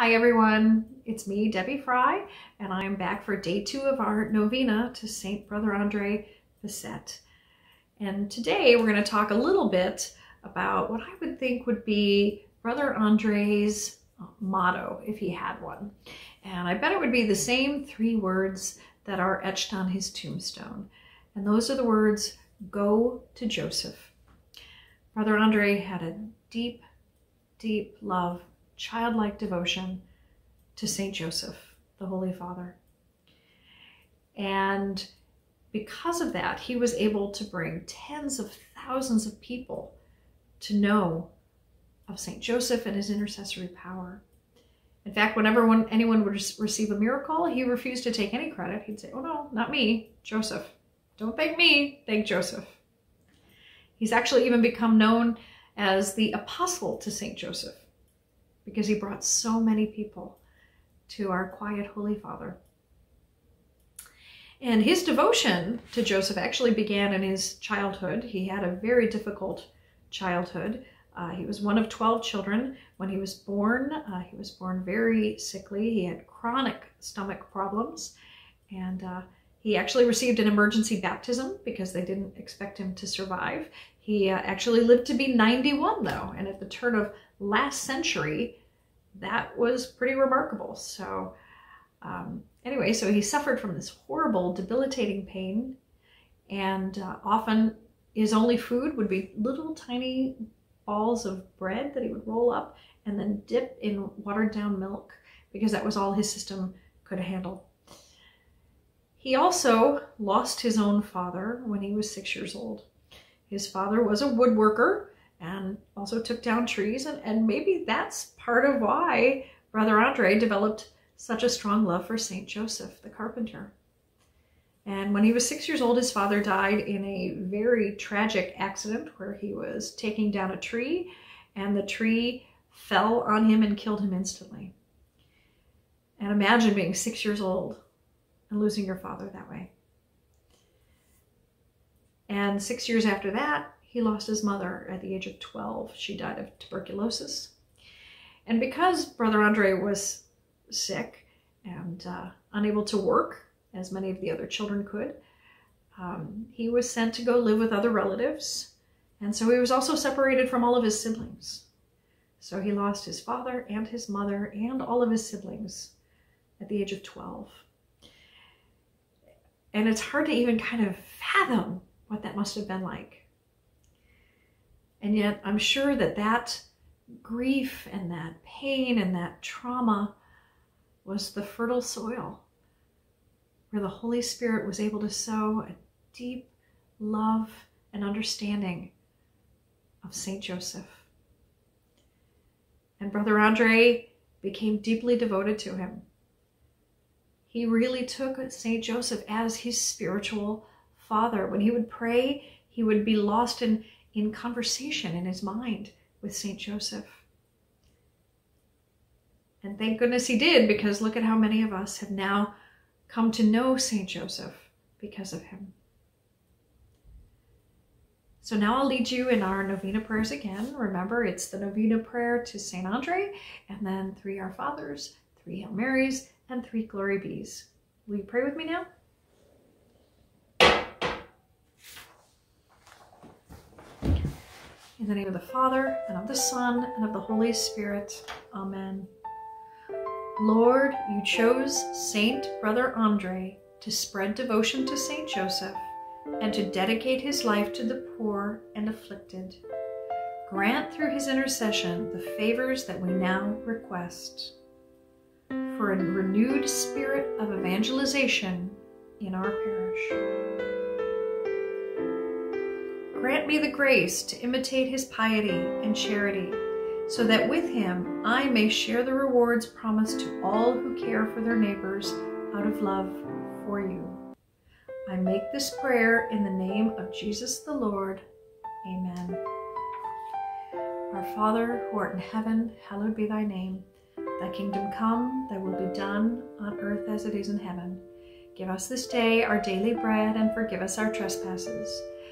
Hi everyone, it's me, Debbie Frey, and I'm back for day two of our novena to Saint Brother Andre Bessette. And today we're going to talk a little bit about what I would think would be Brother Andre's motto, if he had one. And I bet it would be the same three words that are etched on his tombstone. And those are the words, go to Joseph. Brother Andre had a deep, deep love childlike devotion to St. Joseph, the Holy Father. And because of that, he was able to bring tens of thousands of people to know of St. Joseph and his intercessory power. In fact, whenever one, anyone would receive a miracle, he refused to take any credit. He'd say, oh no, not me, Joseph. Don't thank me, thank Joseph. He's actually even become known as the apostle to St. Joseph because he brought so many people to our quiet Holy Father. And his devotion to Joseph actually began in his childhood. He had a very difficult childhood. Uh, he was one of 12 children. When he was born, uh, he was born very sickly. He had chronic stomach problems. And uh, he actually received an emergency baptism because they didn't expect him to survive. He uh, actually lived to be 91, though. And at the turn of last century, that was pretty remarkable. So um, anyway, so he suffered from this horrible, debilitating pain. And uh, often his only food would be little tiny balls of bread that he would roll up and then dip in watered down milk because that was all his system could handle. He also lost his own father when he was six years old. His father was a woodworker and also took down trees. And, and maybe that's part of why Brother Andre developed such a strong love for St. Joseph, the carpenter. And when he was six years old, his father died in a very tragic accident where he was taking down a tree and the tree fell on him and killed him instantly. And imagine being six years old and losing your father that way. And six years after that, he lost his mother at the age of 12. She died of tuberculosis. And because Brother Andre was sick and uh, unable to work, as many of the other children could, um, he was sent to go live with other relatives. And so he was also separated from all of his siblings. So he lost his father and his mother and all of his siblings at the age of 12. And it's hard to even kind of fathom what that must have been like. And yet I'm sure that that grief and that pain and that trauma was the fertile soil where the Holy Spirit was able to sow a deep love and understanding of St. Joseph. And Brother Andre became deeply devoted to him. He really took St. Joseph as his spiritual father. When he would pray, he would be lost in in conversation in his mind with St. Joseph. And thank goodness he did, because look at how many of us have now come to know St. Joseph because of him. So now I'll lead you in our novena prayers again. Remember, it's the novena prayer to St. Andre, and then three Our Fathers, three Hail Marys, and three Glory Bees. Will you pray with me now? In the name of the Father, and of the Son, and of the Holy Spirit. Amen. Lord, you chose Saint Brother Andre to spread devotion to Saint Joseph and to dedicate his life to the poor and afflicted. Grant through his intercession the favors that we now request. For a renewed spirit of evangelization in our parish. Grant me the grace to imitate his piety and charity, so that with him I may share the rewards promised to all who care for their neighbors out of love for you. I make this prayer in the name of Jesus the Lord. Amen. Our Father, who art in heaven, hallowed be thy name. Thy kingdom come, thy will be done, on earth as it is in heaven. Give us this day our daily bread, and forgive us our trespasses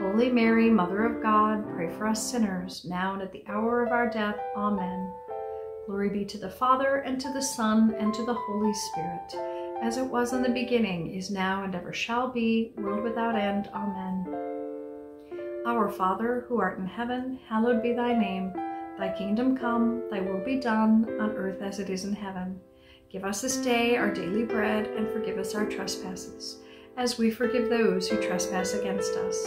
Holy Mary, Mother of God, pray for us sinners, now and at the hour of our death. Amen. Glory be to the Father, and to the Son, and to the Holy Spirit, as it was in the beginning, is now, and ever shall be, world without end. Amen. Our Father, who art in heaven, hallowed be thy name. Thy kingdom come, thy will be done, on earth as it is in heaven. Give us this day our daily bread, and forgive us our trespasses, as we forgive those who trespass against us.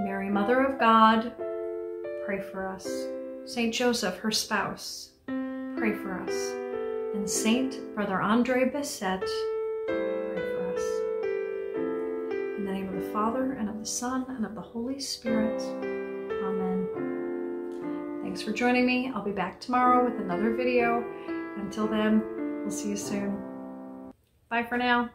Mary, Mother of God, pray for us. Saint Joseph, her spouse, pray for us. And Saint Brother Andre Bessette, pray for us. In the name of the Father, and of the Son, and of the Holy Spirit. Amen. Thanks for joining me. I'll be back tomorrow with another video. Until then, we'll see you soon. Bye for now.